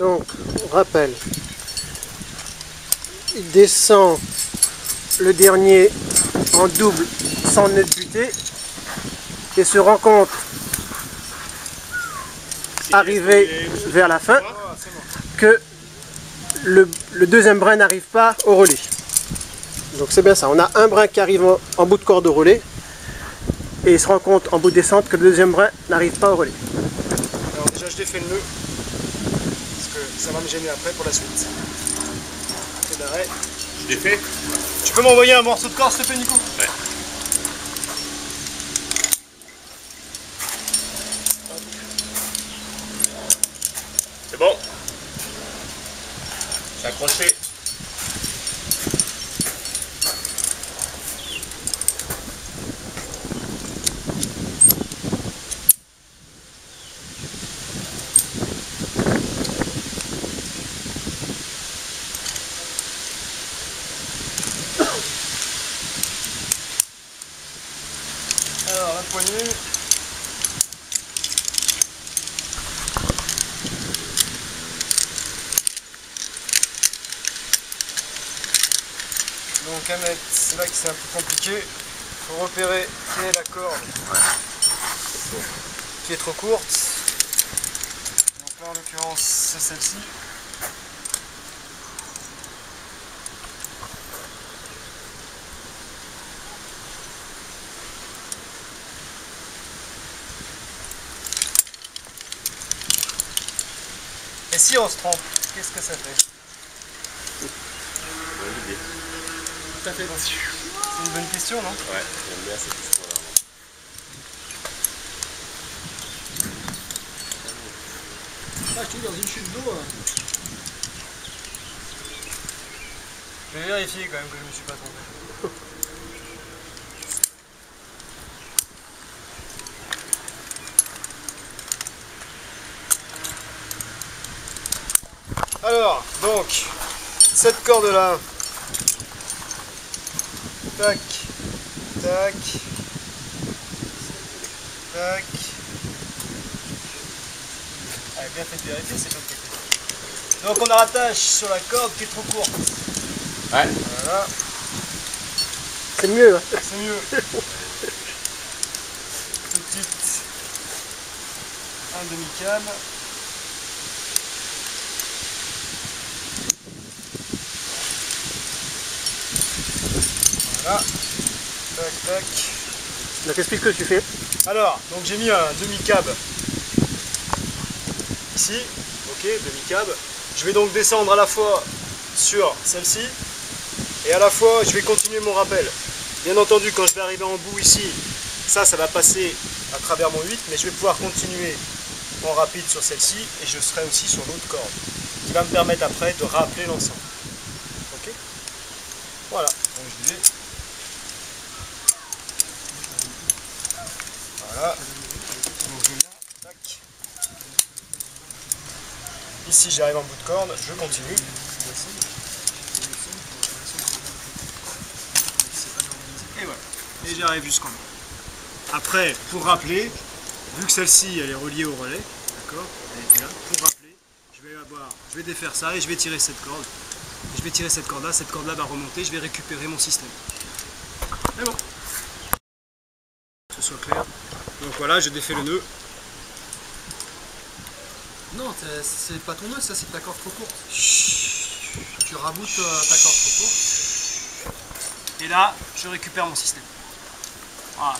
Donc, on rappelle, il descend le dernier en double sans nœud buté et se rend compte arrivé vers la fin que le, deuxième brin n'arrive pas au relais. Donc c'est bien ça, on a un brin qui arrive en, bout de corde au relais et il se rend compte en bout de descente que le deuxième brin n'arrive pas au relais. Alors déjà je défais le nœud ça va me gêner après pour la suite. Je défais Tu peux m'envoyer un morceau de corde s'il te plaît Nico? Ouais. C'est bon. C'est accroché. Alors la Donc à mettre, c'est là que c'est un peu compliqué. Il faut repérer quelle est la corde qui est trop courte. Donc là en l'occurrence c'est celle-ci. Et si on se trompe, qu'est-ce que ça fait Tout à fait. C'est une bonne question, non Ouais, j'aime bien cette histoire-là. Ah, je suis dans une chute d'eau. Je vais vérifier quand même que je ne me suis pas trompé. Alors, donc, cette corde là, tac, tac, tac. Ah, bien fait de vérifier, c'est pas. Donc on la rattache sur la corde qui est trop courte. Ouais. Voilà, C'est mieux. hein. c'est mieux. Petite, un demi-cab. Voilà. Tac, tac. Donc explique ce que tu fais. Alors, donc j'ai mis un demi-cab ici, ok, demi-cab. Je vais donc descendre à la fois sur celle-ci et à la fois je vais continuer mon rappel. Bien entendu, quand je vais arriver en bout ici, ça, ça va passer à travers mon 8, mais je vais pouvoir continuer en rapide sur celle-ci et je serai aussi sur l'autre corde qui va me permettre après de rappeler l'ensemble. Ok? Voilà, donc je vais Tac. Ici j'arrive en bout de corde, je continue. Et voilà. Et j'arrive jusqu'en bas. Après, pour rappeler, vu que celle-ci elle est reliée au relais, d'accord Elle était là, pour rappeler, je vais avoir, je vais défaire ça et je vais tirer cette corde. Je vais tirer cette corde là, cette corde là va remonter, je vais récupérer mon système. Que ce soit clair. Donc voilà, je défais le nœud. Non, c'est pas ton nœud, ça c'est ta corde trop courte. Tu raboutes euh, ta corde trop courte. Et là, je récupère mon système. Voilà.